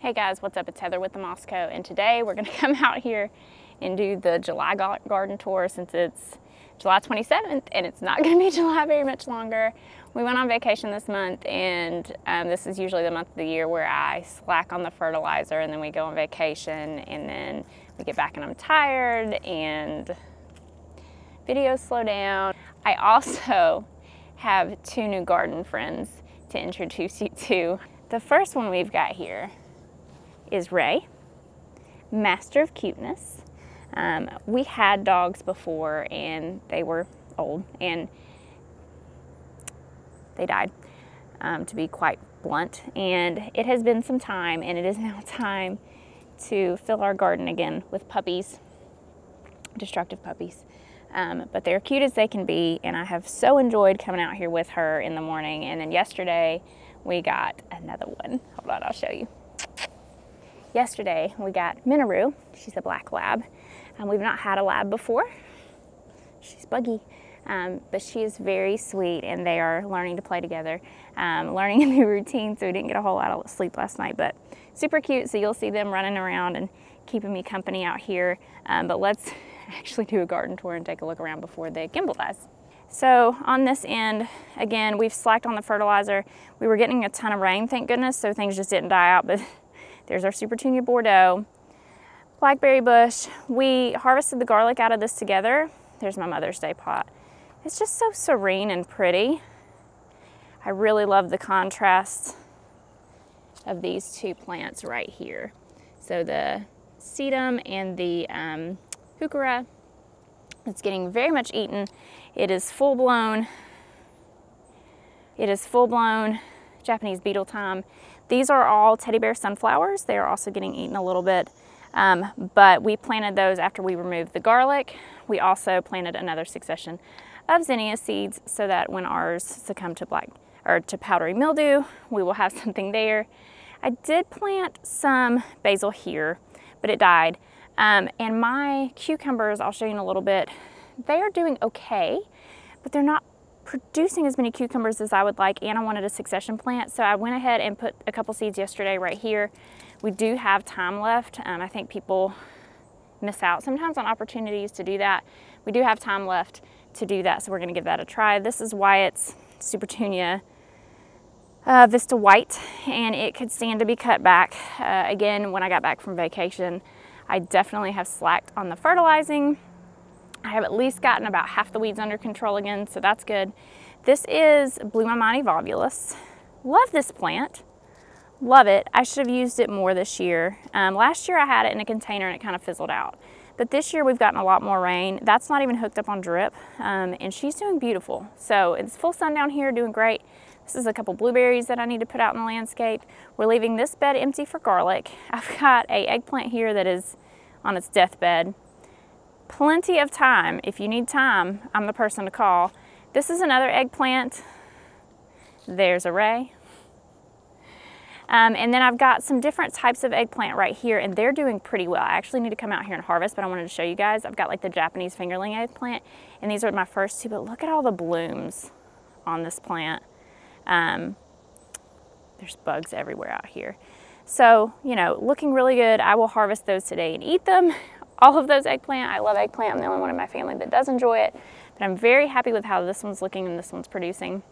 Hey guys, what's up? It's Heather with the Moss Co., and today we're gonna come out here and do the July garden tour since it's July 27th and it's not gonna be July very much longer. We went on vacation this month and um, this is usually the month of the year where I slack on the fertilizer and then we go on vacation and then we get back and I'm tired and videos slow down. I also have two new garden friends to introduce you to. The first one we've got here is Ray, master of cuteness. Um, we had dogs before and they were old and they died, um, to be quite blunt. And it has been some time and it is now time to fill our garden again with puppies, destructive puppies. Um, but they're cute as they can be and I have so enjoyed coming out here with her in the morning. And then yesterday we got another one. Hold on, I'll show you. Yesterday we got Minoru, she's a black lab. Um, we've not had a lab before. She's buggy, um, but she is very sweet and they are learning to play together, um, learning a new routine, so we didn't get a whole lot of sleep last night, but super cute, so you'll see them running around and keeping me company out here. Um, but let's actually do a garden tour and take a look around before the gimbal dies. So on this end, again, we've slacked on the fertilizer. We were getting a ton of rain, thank goodness, so things just didn't die out, but there's our super Supertunia Bordeaux blackberry bush. We harvested the garlic out of this together. There's my Mother's Day pot. It's just so serene and pretty. I really love the contrast of these two plants right here. So the sedum and the um, it's getting very much eaten. It is full blown, it is full blown Japanese beetle time. These are all teddy bear sunflowers. They are also getting eaten a little bit. Um, but we planted those after we removed the garlic. We also planted another succession of zinnia seeds so that when ours succumb to black or to powdery mildew, we will have something there. I did plant some basil here, but it died. Um, and my cucumbers, I'll show you in a little bit, they are doing okay, but they're not producing as many cucumbers as I would like and I wanted a succession plant. So I went ahead and put a couple seeds yesterday right here. We do have time left. Um, I think people miss out sometimes on opportunities to do that. We do have time left to do that, so we're gonna give that a try. This is Wyatt's Supertunia uh, Vista White, and it could stand to be cut back. Uh, again, when I got back from vacation, I definitely have slacked on the fertilizing. I have at least gotten about half the weeds under control again, so that's good. This is Blue My Mind evolvulus. Love this plant. Love it. I should have used it more this year. Um, last year I had it in a container and it kind of fizzled out. But this year we've gotten a lot more rain. That's not even hooked up on drip, um, and she's doing beautiful. So it's full sun down here, doing great. This is a couple blueberries that I need to put out in the landscape. We're leaving this bed empty for garlic. I've got a eggplant here that is on its deathbed plenty of time. If you need time, I'm the person to call. This is another eggplant. There's a ray. Um, and then I've got some different types of eggplant right here and they're doing pretty well. I actually need to come out here and harvest, but I wanted to show you guys. I've got like the Japanese fingerling eggplant and these are my first two, but look at all the blooms on this plant. Um, there's bugs everywhere out here. So, you know, looking really good. I will harvest those today and eat them all of those eggplant. I love eggplant. I'm the only one in my family that does enjoy it, but I'm very happy with how this one's looking and this one's producing.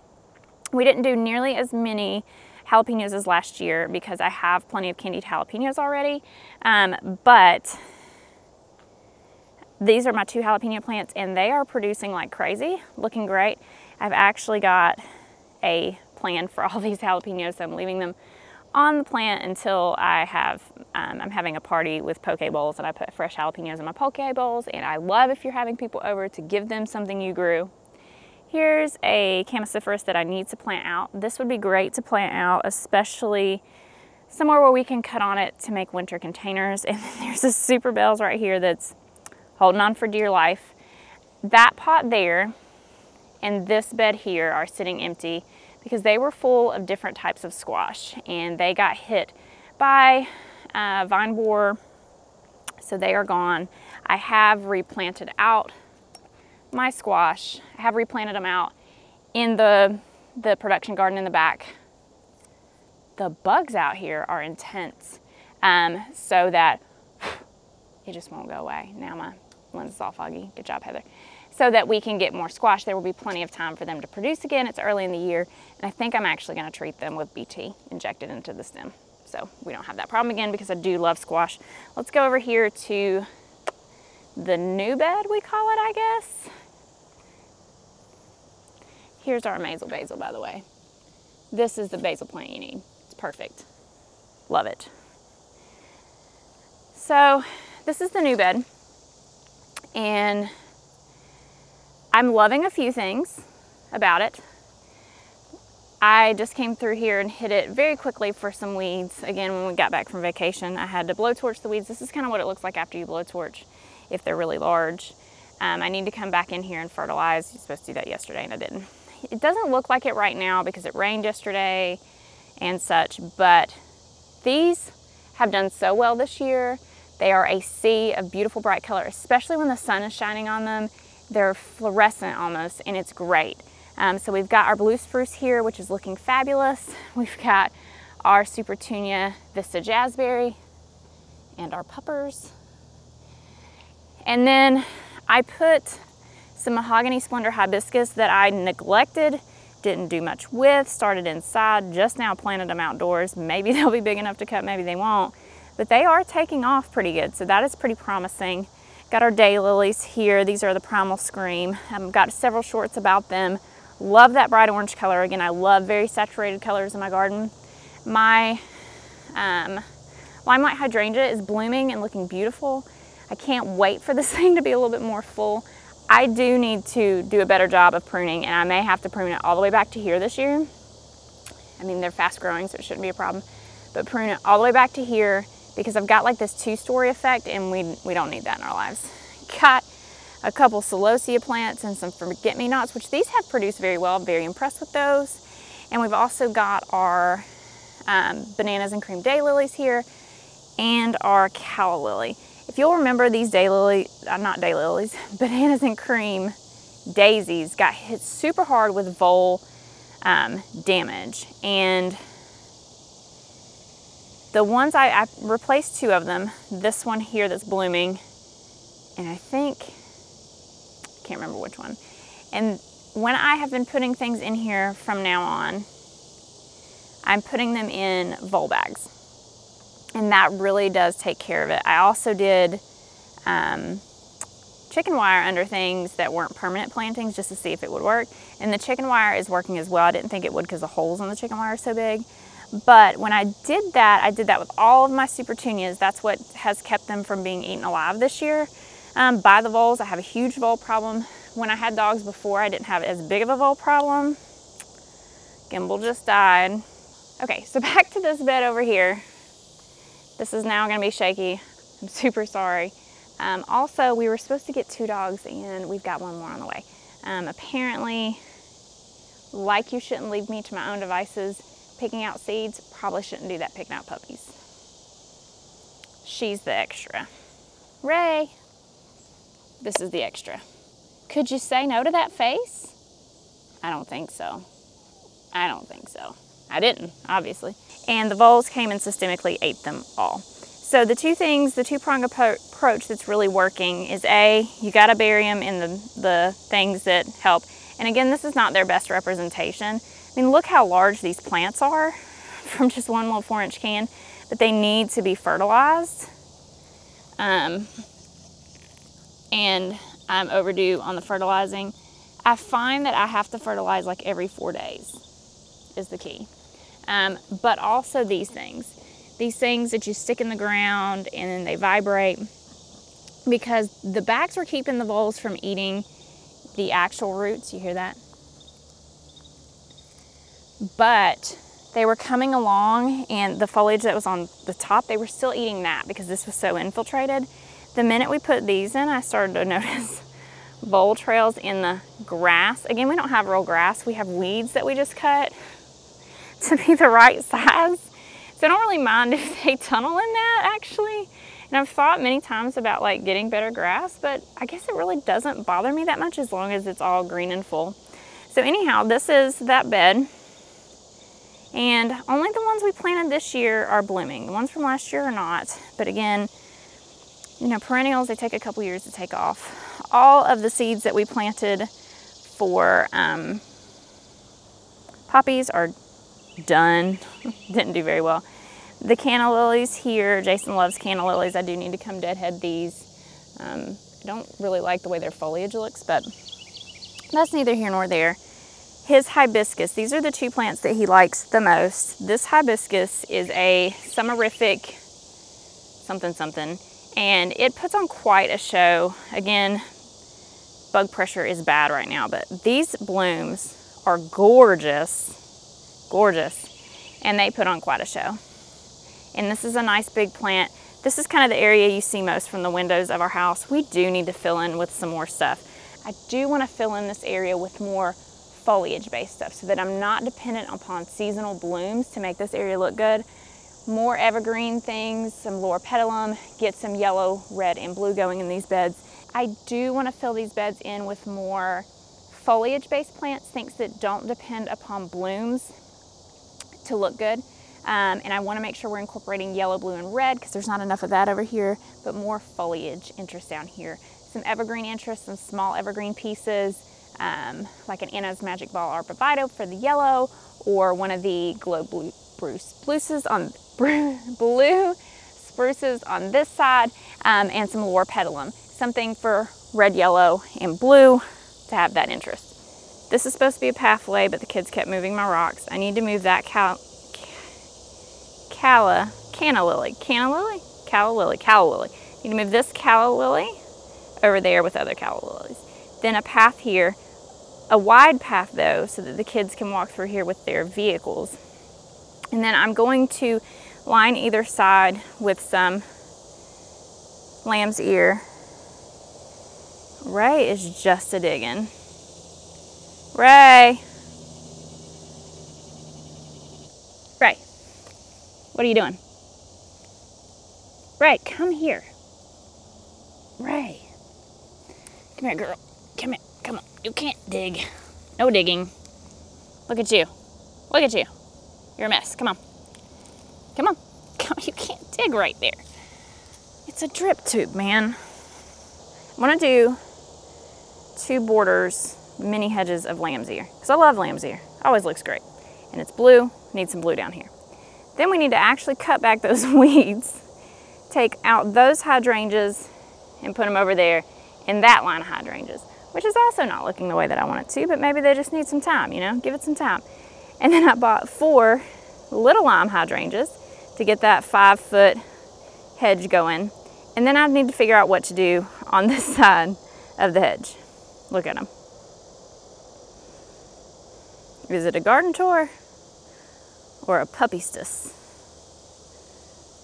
We didn't do nearly as many jalapenos as last year because I have plenty of candied jalapenos already, um, but these are my two jalapeno plants and they are producing like crazy, looking great. I've actually got a plan for all these jalapenos, so I'm leaving them on the plant until I have, um, I'm having a party with poke bowls and I put fresh jalapenos in my poke bowls and I love if you're having people over to give them something you grew. Here's a Chamaecyparis that I need to plant out. This would be great to plant out, especially somewhere where we can cut on it to make winter containers. And there's a super bells right here that's holding on for dear life. That pot there and this bed here are sitting empty because they were full of different types of squash and they got hit by uh, vine borer, so they are gone. I have replanted out my squash. I have replanted them out in the, the production garden in the back. The bugs out here are intense. um, so that it just won't go away. Now my lens is all foggy. Good job, Heather. So that we can get more squash. There will be plenty of time for them to produce again. It's early in the year, and I think I'm actually gonna treat them with BT injected into the stem. So we don't have that problem again because I do love squash. Let's go over here to the new bed, we call it, I guess. Here's our Amazel basil, by the way. This is the basil plant you need. It's perfect. Love it. So this is the new bed. And I'm loving a few things about it. I just came through here and hit it very quickly for some weeds. Again, when we got back from vacation, I had to blowtorch the weeds. This is kind of what it looks like after you blowtorch if they're really large. Um, I need to come back in here and fertilize. You're supposed to do that yesterday and I didn't. It doesn't look like it right now because it rained yesterday and such, but these have done so well this year. They are a sea of beautiful bright color, especially when the sun is shining on them. They're fluorescent almost, and it's great. Um, so we've got our blue spruce here, which is looking fabulous. We've got our Supertunia Vista Jazzberry and our puppers. And then I put some Mahogany Splendor Hibiscus that I neglected, didn't do much with, started inside, just now planted them outdoors. Maybe they'll be big enough to cut, maybe they won't. But they are taking off pretty good, so that is pretty promising. Got our daylilies here. These are the Primal Scream. I've got several shorts about them. Love that bright orange color. Again, I love very saturated colors in my garden. My um, limelight hydrangea is blooming and looking beautiful. I can't wait for this thing to be a little bit more full. I do need to do a better job of pruning and I may have to prune it all the way back to here this year. I mean, they're fast growing, so it shouldn't be a problem. But prune it all the way back to here because I've got like this two-story effect and we, we don't need that in our lives. Got a couple celosia plants and some forget-me-nots, which these have produced very well. I'm very impressed with those. And we've also got our um, bananas and cream daylilies here and our calla lily. If you'll remember these daylily, uh, not daylilies, bananas and cream daisies got hit super hard with vole um, damage. And the ones I, I replaced two of them, this one here that's blooming, and I think I can't remember which one. And when I have been putting things in here from now on, I'm putting them in vole bags. And that really does take care of it. I also did um, chicken wire under things that weren't permanent plantings just to see if it would work. And the chicken wire is working as well. I didn't think it would because the holes in the chicken wire are so big. But when I did that, I did that with all of my super supertunias. That's what has kept them from being eaten alive this year um, by the voles. I have a huge vole problem. When I had dogs before, I didn't have as big of a vole problem. Gimbal just died. Okay, so back to this bed over here. This is now gonna be shaky. I'm super sorry. Um, also, we were supposed to get two dogs and we've got one more on the way. Um, apparently, like you shouldn't leave me to my own devices, picking out seeds, probably shouldn't do that picking out puppies. She's the extra. Ray, this is the extra. Could you say no to that face? I don't think so. I don't think so. I didn't, obviously. And the voles came and systemically ate them all. So the two things, the two-prong approach that's really working is A, you gotta bury them in the, the things that help. And again, this is not their best representation. I mean, look how large these plants are from just one little four inch can, but they need to be fertilized. Um, and I'm overdue on the fertilizing. I find that I have to fertilize like every four days is the key. Um, but also these things. These things that you stick in the ground and then they vibrate because the bags were keeping the voles from eating the actual roots. You hear that? But they were coming along and the foliage that was on the top, they were still eating that because this was so infiltrated. The minute we put these in, I started to notice bowl trails in the grass. Again, we don't have real grass. We have weeds that we just cut to be the right size. So I don't really mind if they tunnel in that actually. And I've thought many times about like getting better grass, but I guess it really doesn't bother me that much as long as it's all green and full. So anyhow, this is that bed. And only the ones we planted this year are blooming. The ones from last year are not. But again, you know, perennials, they take a couple years to take off. All of the seeds that we planted for um, poppies are done. Didn't do very well. The canna lilies here, Jason loves canna lilies. I do need to come deadhead these. Um, I don't really like the way their foliage looks, but that's neither here nor there. His hibiscus, these are the two plants that he likes the most. This hibiscus is a summerific something something, and it puts on quite a show. Again, bug pressure is bad right now, but these blooms are gorgeous, gorgeous, and they put on quite a show. And this is a nice big plant. This is kind of the area you see most from the windows of our house. We do need to fill in with some more stuff. I do want to fill in this area with more foliage-based stuff so that I'm not dependent upon seasonal blooms to make this area look good. More evergreen things, some loropetalum, get some yellow, red, and blue going in these beds. I do want to fill these beds in with more foliage-based plants, things that don't depend upon blooms to look good. Um, and I want to make sure we're incorporating yellow, blue, and red because there's not enough of that over here, but more foliage interest down here. Some evergreen interest, some small evergreen pieces, um, like an Anna's Magic Ball Arborvitae for the yellow, or one of the Glow Blue Bruce spruces on blue spruces on this side, um, and some loropetalum something for red, yellow, and blue to have that interest. This is supposed to be a pathway, but the kids kept moving my rocks. I need to move that cal, calla, canna lily, canna lily, calla lily, calla lily. need to move this calla lily over there with other calla lilies. Then a path here, a wide path though, so that the kids can walk through here with their vehicles. And then I'm going to line either side with some lamb's ear Ray is just a digging. Ray. Ray. What are you doing? Ray, come here. Ray. Come here, girl. Come here. Come on. You can't dig. No digging. Look at you. Look at you. You're a mess. Come on. Come on. Come on. You can't dig right there. It's a drip tube, man. I'm gonna do two borders, mini hedges of lamb's ear. Because I love lamb's ear. Always looks great. And it's blue, need some blue down here. Then we need to actually cut back those weeds, take out those hydrangeas and put them over there in that line of hydrangeas, which is also not looking the way that I want it to, but maybe they just need some time, you know, give it some time. And then I bought four little lime hydrangeas to get that five foot hedge going. And then I need to figure out what to do on this side of the hedge. Look at them. Is it a garden tour or a puppy stis?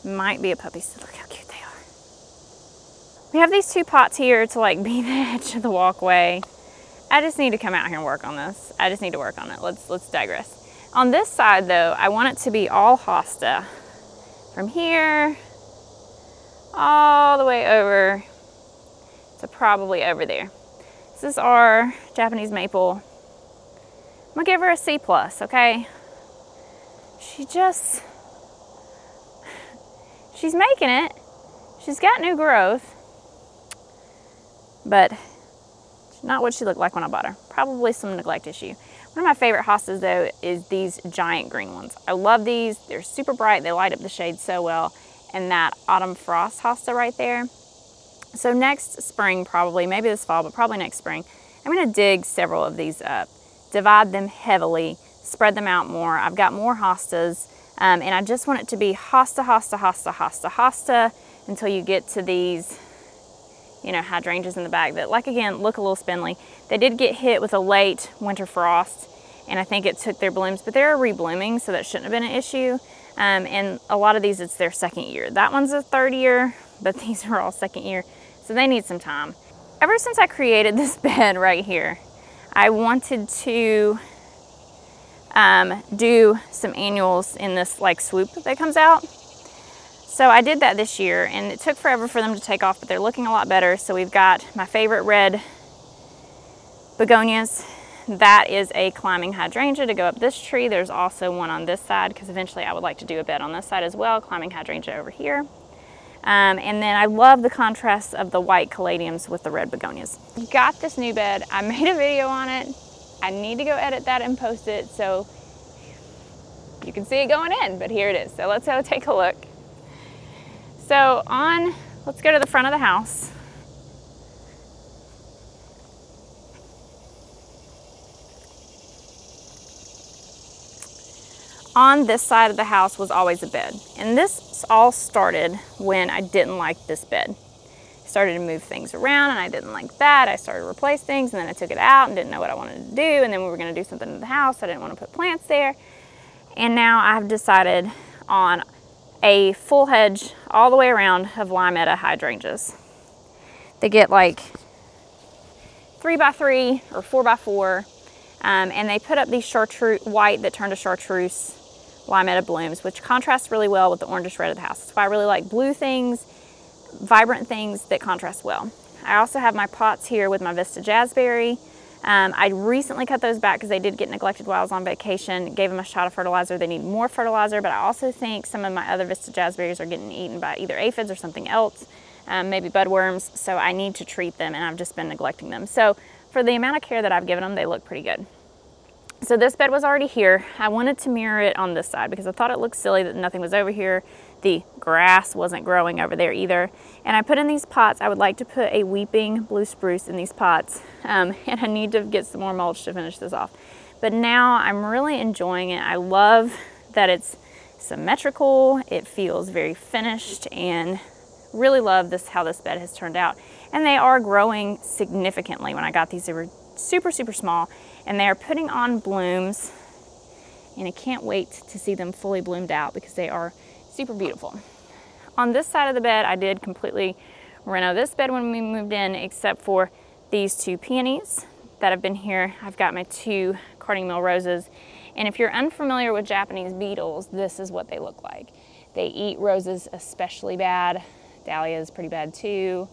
Might be a puppy stis. Look how cute. We have these two pots here to like be the edge of the walkway. I just need to come out here and work on this. I just need to work on it. Let's let's digress. On this side though, I want it to be all hosta. From here all the way over to probably over there. This is our Japanese maple. I'm gonna give her a C plus, okay? She just, she's making it. She's got new growth, but not what she looked like when I bought her. Probably some neglect issue. One of my favorite hostas though is these giant green ones. I love these. They're super bright. They light up the shade so well. And that autumn frost hosta right there so next spring probably, maybe this fall, but probably next spring, I'm gonna dig several of these up, divide them heavily, spread them out more. I've got more hostas, um, and I just want it to be hosta, hosta, hosta, hosta, hosta, until you get to these, you know, hydrangeas in the back that, like again, look a little spindly. They did get hit with a late winter frost, and I think it took their blooms, but they're reblooming, so that shouldn't have been an issue. Um, and a lot of these, it's their second year. That one's a third year, but these are all second year. So they need some time. Ever since I created this bed right here, I wanted to um, do some annuals in this like swoop that comes out. So I did that this year and it took forever for them to take off, but they're looking a lot better. So we've got my favorite red begonias that is a climbing hydrangea to go up this tree. There's also one on this side because eventually I would like to do a bed on this side as well, climbing hydrangea over here. Um, and then I love the contrast of the white caladiums with the red begonias. Got this new bed. I made a video on it. I need to go edit that and post it so you can see it going in, but here it is. So let's go take a look. So on, let's go to the front of the house. on this side of the house was always a bed. And this all started when I didn't like this bed. I started to move things around and I didn't like that. I started to replace things and then I took it out and didn't know what I wanted to do. And then we were gonna do something in the house. I didn't wanna put plants there. And now I've decided on a full hedge all the way around of Limetta hydrangeas. They get like three by three or four by four. Um, and they put up these chartreuse white that turn to chartreuse Limetta blooms, which contrasts really well with the orangish red of the house. That's why I really like blue things, vibrant things that contrast well. I also have my pots here with my Vista Jazzberry. Um, I recently cut those back because they did get neglected while I was on vacation. Gave them a shot of fertilizer. They need more fertilizer, but I also think some of my other Vista Jazzberries are getting eaten by either aphids or something else, um, maybe budworms, so I need to treat them and I've just been neglecting them. So for the amount of care that I've given them, they look pretty good. So this bed was already here. I wanted to mirror it on this side because I thought it looked silly that nothing was over here. The grass wasn't growing over there either. And I put in these pots, I would like to put a weeping blue spruce in these pots. Um, and I need to get some more mulch to finish this off. But now I'm really enjoying it. I love that it's symmetrical. It feels very finished and really love this how this bed has turned out. And they are growing significantly. When I got these, they were super, super small and they are putting on blooms and I can't wait to see them fully bloomed out because they are super beautiful. On this side of the bed, I did completely reno this bed when we moved in except for these two peonies that have been here. I've got my two Cardinal roses. And if you're unfamiliar with Japanese beetles, this is what they look like. They eat roses especially bad. Dahlia is pretty bad too.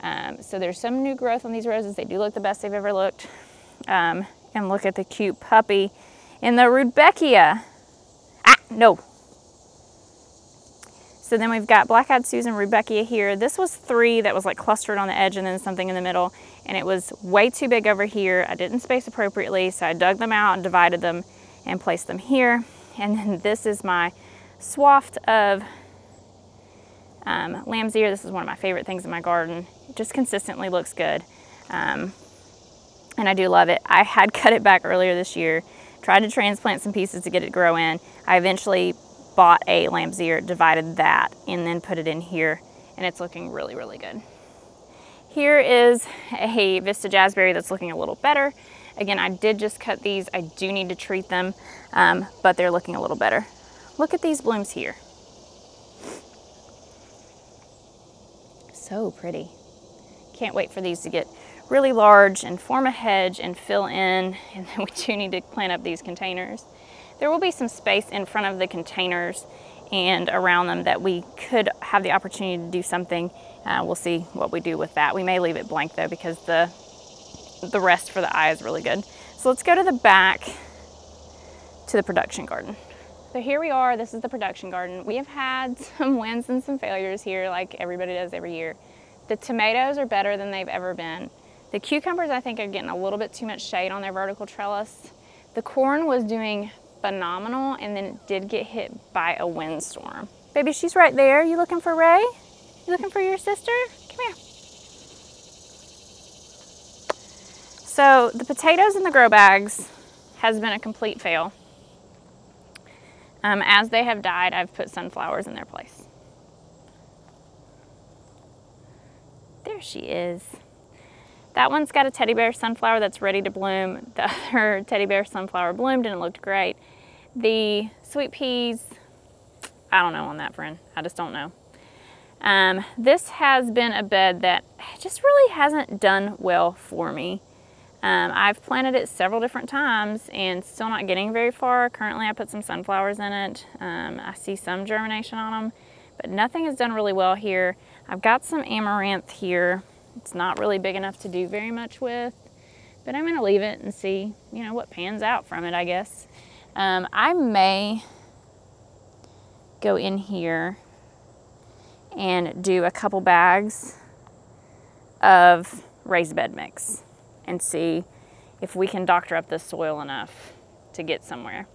Um, so there's some new growth on these roses. They do look the best they've ever looked. Um, and look at the cute puppy in the Rudbeckia. Ah, no. So then we've got Black-Eyed Susan Rudbeckia here. This was three that was like clustered on the edge and then something in the middle. And it was way too big over here. I didn't space appropriately, so I dug them out and divided them and placed them here. And then this is my swath of um, lamb's ear. This is one of my favorite things in my garden. It just consistently looks good. Um, and I do love it. I had cut it back earlier this year, tried to transplant some pieces to get it grow in. I eventually bought a lamb's ear, divided that, and then put it in here, and it's looking really, really good. Here is a Vista Jazzberry that's looking a little better. Again, I did just cut these. I do need to treat them, um, but they're looking a little better. Look at these blooms here. So pretty. Can't wait for these to get really large and form a hedge and fill in. And then we do need to plant up these containers. There will be some space in front of the containers and around them that we could have the opportunity to do something. Uh, we'll see what we do with that. We may leave it blank though because the, the rest for the eye is really good. So let's go to the back to the production garden. So here we are, this is the production garden. We have had some wins and some failures here like everybody does every year. The tomatoes are better than they've ever been. The cucumbers, I think, are getting a little bit too much shade on their vertical trellis. The corn was doing phenomenal and then it did get hit by a windstorm. Baby, she's right there. You looking for Ray? You looking for your sister? Come here. So the potatoes in the grow bags has been a complete fail. Um, as they have died, I've put sunflowers in their place. There she is. That one's got a teddy bear sunflower that's ready to bloom. The other teddy bear sunflower bloomed and it looked great. The sweet peas, I don't know on that friend. I just don't know. Um, this has been a bed that just really hasn't done well for me. Um, I've planted it several different times and still not getting very far. Currently I put some sunflowers in it. Um, I see some germination on them, but nothing has done really well here. I've got some amaranth here it's not really big enough to do very much with. but I'm gonna leave it and see, you know, what pans out from it, I guess. Um, I may go in here and do a couple bags of raised bed mix and see if we can doctor up the soil enough to get somewhere.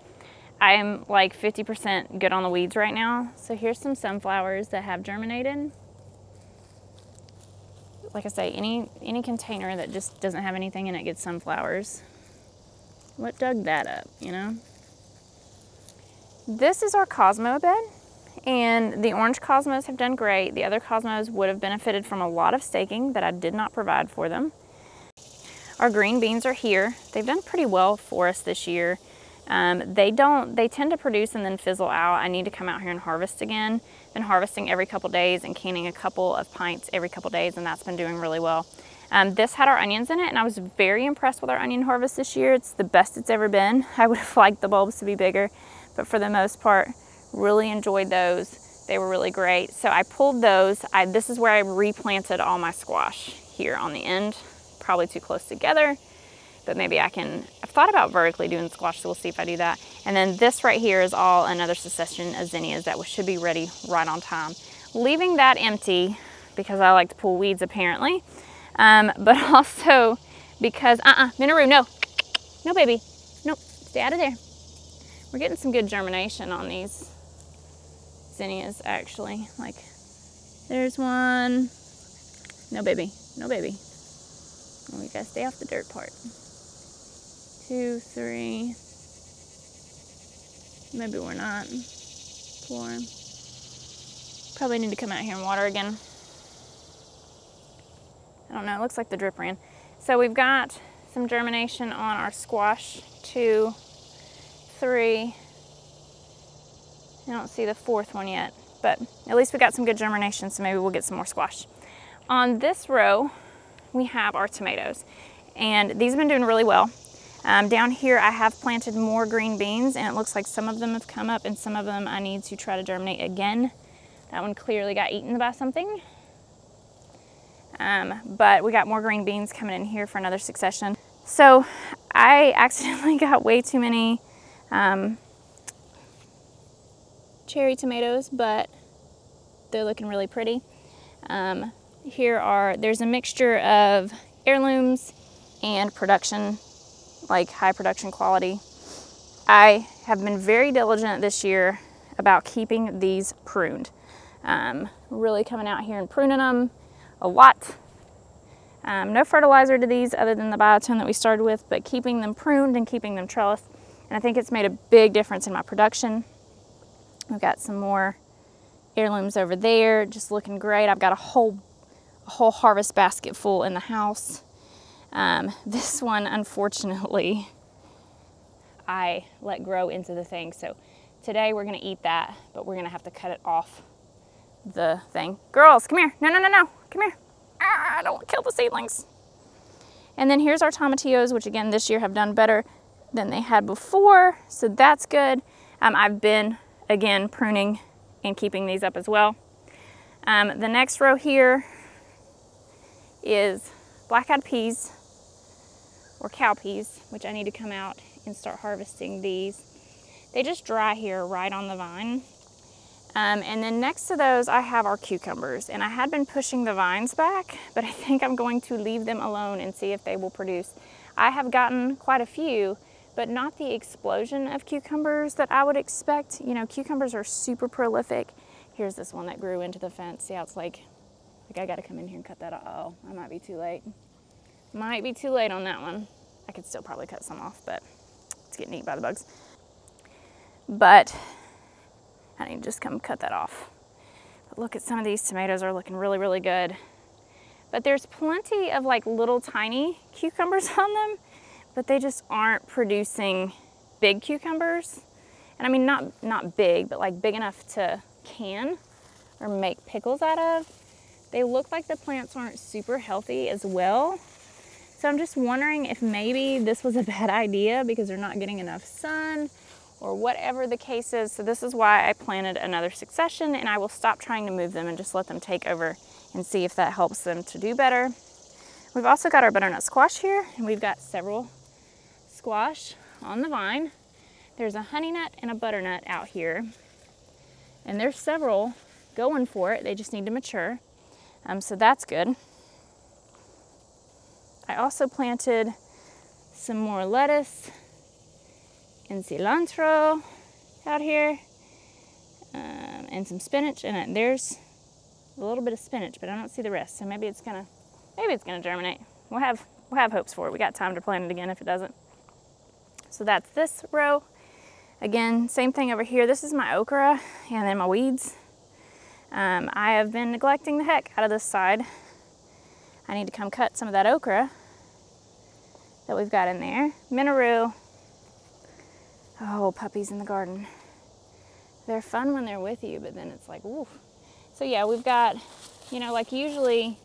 I'm like 50% good on the weeds right now. So here's some sunflowers that have germinated. Like I say, any, any container that just doesn't have anything in it gets sunflowers. What dug that up, you know? This is our Cosmo bed and the orange Cosmos have done great. The other Cosmos would have benefited from a lot of staking that I did not provide for them. Our green beans are here. They've done pretty well for us this year. Um, they don't, they tend to produce and then fizzle out. I need to come out here and harvest again. Been harvesting every couple days and canning a couple of pints every couple days and that's been doing really well. Um, this had our onions in it and I was very impressed with our onion harvest this year. It's the best it's ever been. I would have liked the bulbs to be bigger, but for the most part, really enjoyed those. They were really great. So I pulled those. I, this is where I replanted all my squash here on the end, probably too close together but maybe I can, I've thought about vertically doing squash, so we'll see if I do that. And then this right here is all another succession of zinnias that should be ready right on time. Leaving that empty because I like to pull weeds apparently, um, but also because, uh-uh, Minoru, no, no baby, no, stay out of there. We're getting some good germination on these zinnias actually. Like, there's one, no baby, no baby. we gotta stay off the dirt part two, three. Maybe we're not. Four. Probably need to come out here and water again. I don't know, it looks like the drip ran. So we've got some germination on our squash. Two, three. I don't see the fourth one yet, but at least we got some good germination, so maybe we'll get some more squash. On this row, we have our tomatoes, and these have been doing really well. Um, down here I have planted more green beans and it looks like some of them have come up and some of them I need to try to germinate again. That one clearly got eaten by something. Um, but we got more green beans coming in here for another succession. So I accidentally got way too many um, cherry tomatoes, but they're looking really pretty. Um, here are, there's a mixture of heirlooms and production like high production quality. I have been very diligent this year about keeping these pruned. Um, really coming out here and pruning them a lot. Um, no fertilizer to these other than the Bio-tone that we started with, but keeping them pruned and keeping them trellised. And I think it's made a big difference in my production. We've got some more heirlooms over there, just looking great. I've got a whole, a whole harvest basket full in the house. Um, this one, unfortunately, I let grow into the thing. So today we're gonna eat that, but we're gonna have to cut it off the thing. Girls, come here. No, no, no, no. Come here. Ah, I don't kill the seedlings. And then here's our tomatillos, which again this year have done better than they had before. So that's good. Um, I've been, again, pruning and keeping these up as well. Um, the next row here is black-eyed peas or cowpeas, which I need to come out and start harvesting these. They just dry here right on the vine. Um, and then next to those, I have our cucumbers. And I had been pushing the vines back, but I think I'm going to leave them alone and see if they will produce. I have gotten quite a few, but not the explosion of cucumbers that I would expect. You know, cucumbers are super prolific. Here's this one that grew into the fence. See how it's like, like I gotta come in here and cut that off. Oh, I might be too late. Might be too late on that one. I could still probably cut some off, but it's getting eaten by the bugs. But I need to just come cut that off. But look at some of these tomatoes are looking really, really good. But there's plenty of like little tiny cucumbers on them, but they just aren't producing big cucumbers. And I mean, not, not big, but like big enough to can or make pickles out of. They look like the plants aren't super healthy as well. So I'm just wondering if maybe this was a bad idea because they're not getting enough sun or whatever the case is. So this is why I planted another succession and I will stop trying to move them and just let them take over and see if that helps them to do better. We've also got our butternut squash here, and we've got several squash on the vine. There's a honey nut and a butternut out here, and there's several going for it. They just need to mature, um, so that's good. I also planted some more lettuce and cilantro out here um, and some spinach and there's a little bit of spinach but I don't see the rest. So maybe it's gonna maybe it's gonna germinate. We'll have we'll have hopes for it. We got time to plant it again if it doesn't so that's this row again same thing over here this is my okra and then my weeds um, I have been neglecting the heck out of this side I need to come cut some of that okra that we've got in there. Minaroo. Oh, puppies in the garden. They're fun when they're with you, but then it's like, oof. So yeah, we've got, you know, like usually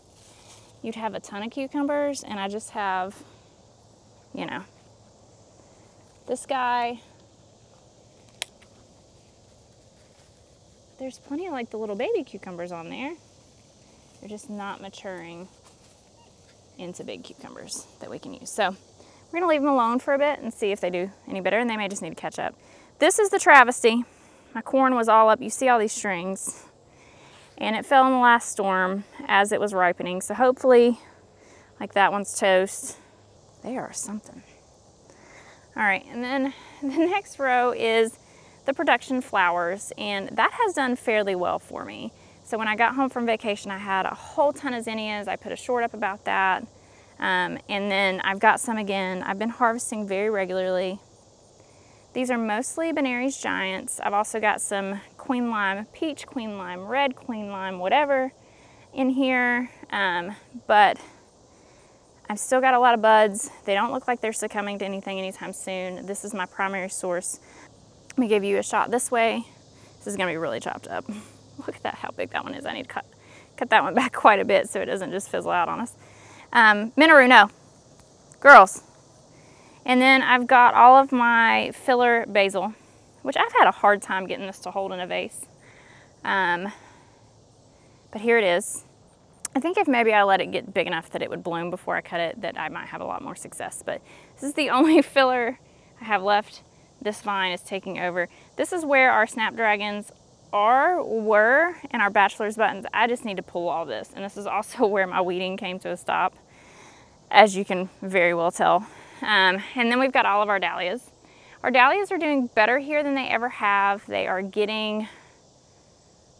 you'd have a ton of cucumbers and I just have, you know, this guy. There's plenty of like the little baby cucumbers on there. They're just not maturing into big cucumbers that we can use. So we're gonna leave them alone for a bit and see if they do any better and they may just need to catch up. This is the travesty. My corn was all up. You see all these strings and it fell in the last storm as it was ripening. So hopefully, like that one's toast. They are something. All right, and then the next row is the production flowers, and that has done fairly well for me. So when I got home from vacation, I had a whole ton of zinnias. I put a short up about that. Um, and then I've got some again. I've been harvesting very regularly. These are mostly Benary's Giants. I've also got some Queen Lime, Peach Queen Lime, Red Queen Lime, whatever in here. Um, but I've still got a lot of buds. They don't look like they're succumbing to anything anytime soon. This is my primary source. Let me give you a shot this way. This is gonna be really chopped up. Look at that, how big that one is. I need to cut, cut that one back quite a bit so it doesn't just fizzle out on us. Um, Minaroo, no. Girls. And then I've got all of my filler basil, which I've had a hard time getting this to hold in a vase. Um, but here it is. I think if maybe I let it get big enough that it would bloom before I cut it, that I might have a lot more success. But this is the only filler I have left. This vine is taking over. This is where our snapdragons are, were, and our bachelor's buttons. I just need to pull all this. And this is also where my weeding came to a stop as you can very well tell. Um, and then we've got all of our dahlias. Our dahlias are doing better here than they ever have. They are getting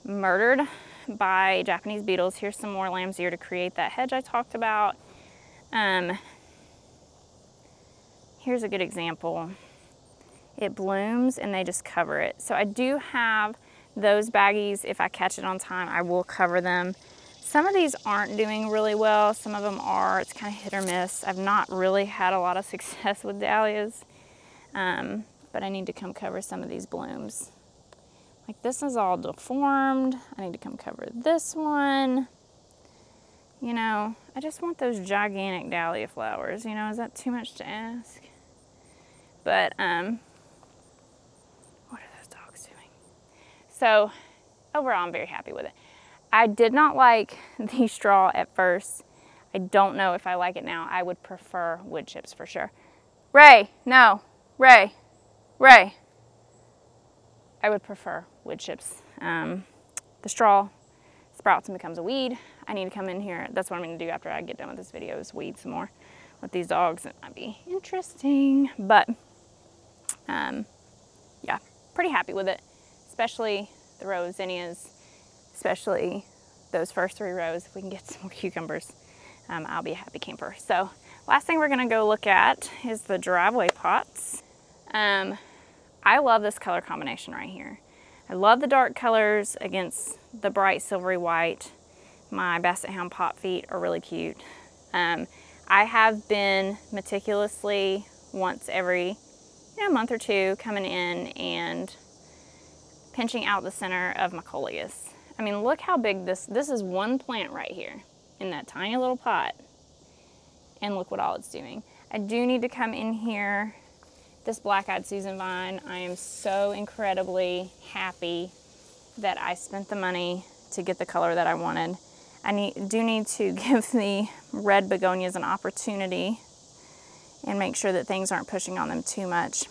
murdered by Japanese beetles. Here's some more lamb's ear to create that hedge I talked about. Um, here's a good example. It blooms and they just cover it. So I do have those baggies. If I catch it on time, I will cover them. Some of these aren't doing really well. Some of them are. It's kind of hit or miss. I've not really had a lot of success with dahlias, um, but I need to come cover some of these blooms. Like this is all deformed. I need to come cover this one. You know, I just want those gigantic dahlia flowers. You know, is that too much to ask? But, um, what are those dogs doing? So, overall, I'm very happy with it. I did not like the straw at first. I don't know if I like it now. I would prefer wood chips for sure. Ray, no. Ray, Ray. I would prefer wood chips. Um, the straw sprouts and becomes a weed. I need to come in here. That's what I'm gonna do after I get done with this video is weed some more with these dogs. It might be interesting, but um, yeah, pretty happy with it, especially the zinnias especially those first three rows. If we can get some more cucumbers, um, I'll be a happy camper. So last thing we're gonna go look at is the driveway pots. Um, I love this color combination right here. I love the dark colors against the bright silvery white. My Basset Hound pot feet are really cute. Um, I have been meticulously once every you know, month or two coming in and pinching out the center of my coleus. I mean, look how big this, this is one plant right here in that tiny little pot. And look what all it's doing. I do need to come in here. This black-eyed Susan vine, I am so incredibly happy that I spent the money to get the color that I wanted. I need, do need to give the red begonias an opportunity and make sure that things aren't pushing on them too much.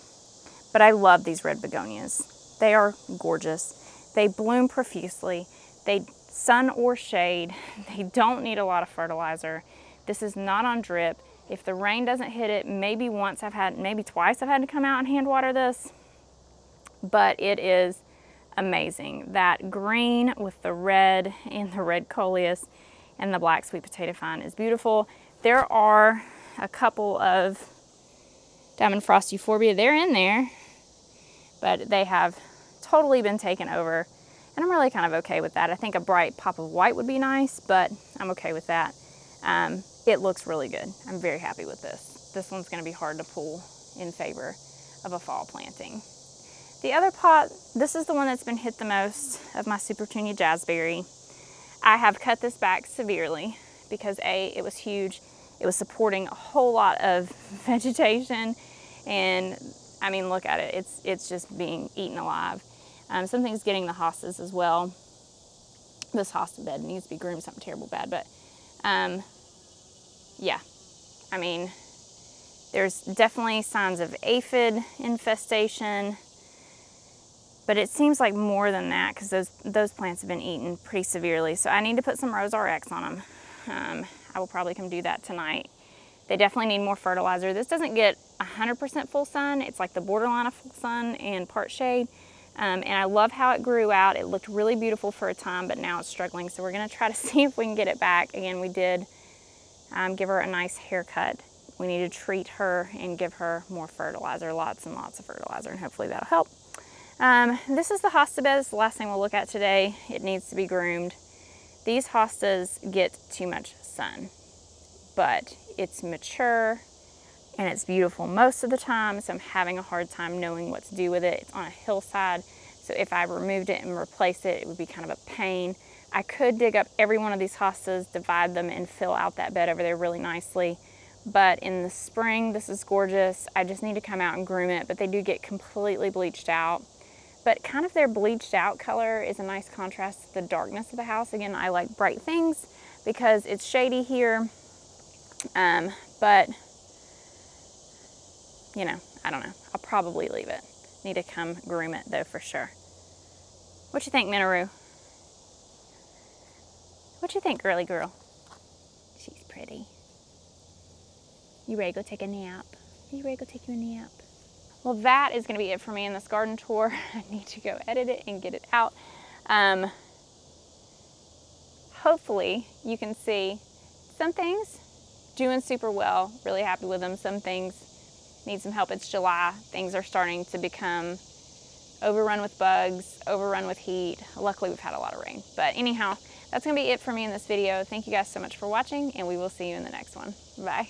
But I love these red begonias. They are gorgeous. They bloom profusely. They sun or shade. They don't need a lot of fertilizer. This is not on drip. If the rain doesn't hit it, maybe once I've had, maybe twice I've had to come out and hand water this, but it is amazing. That green with the red and the red coleus and the black sweet potato vine is beautiful. There are a couple of Diamond Frost Euphorbia. They're in there, but they have totally been taken over. And I'm really kind of okay with that. I think a bright pop of white would be nice, but I'm okay with that. Um, it looks really good. I'm very happy with this. This one's gonna be hard to pull in favor of a fall planting. The other pot, this is the one that's been hit the most of my Supertunia Jazzberry. I have cut this back severely because A, it was huge. It was supporting a whole lot of vegetation and I mean, look at it. It's, it's just being eaten alive. Um, something's getting the hostas as well. This hosta bed needs to be groomed something terrible bad, but um, yeah, I mean, there's definitely signs of aphid infestation, but it seems like more than that because those, those plants have been eaten pretty severely. So I need to put some Rose RX on them. Um, I will probably come do that tonight. They definitely need more fertilizer. This doesn't get 100% full sun. It's like the borderline of full sun and part shade. Um, and I love how it grew out. It looked really beautiful for a time, but now it's struggling. So we're gonna try to see if we can get it back. Again, we did um, give her a nice haircut. We need to treat her and give her more fertilizer, lots and lots of fertilizer, and hopefully that'll help. Um, this is the hosta bed. It's the last thing we'll look at today. It needs to be groomed. These hostas get too much sun, but it's mature and it's beautiful most of the time, so I'm having a hard time knowing what to do with it. It's on a hillside, so if I removed it and replaced it, it would be kind of a pain. I could dig up every one of these hostas, divide them, and fill out that bed over there really nicely. But in the spring, this is gorgeous. I just need to come out and groom it, but they do get completely bleached out. But kind of their bleached out color is a nice contrast to the darkness of the house. Again, I like bright things because it's shady here. Um, but, you know, I don't know. I'll probably leave it. Need to come groom it though for sure. What you think, Minoru? What you think, girly girl? She's pretty. You ready to go take a nap? You ready to go take you a nap? Well, that is going to be it for me in this garden tour. I need to go edit it and get it out. Um, hopefully, you can see some things doing super well. Really happy with them. Some things need some help. It's July. Things are starting to become overrun with bugs, overrun with heat. Luckily, we've had a lot of rain. But anyhow, that's going to be it for me in this video. Thank you guys so much for watching, and we will see you in the next one. Bye.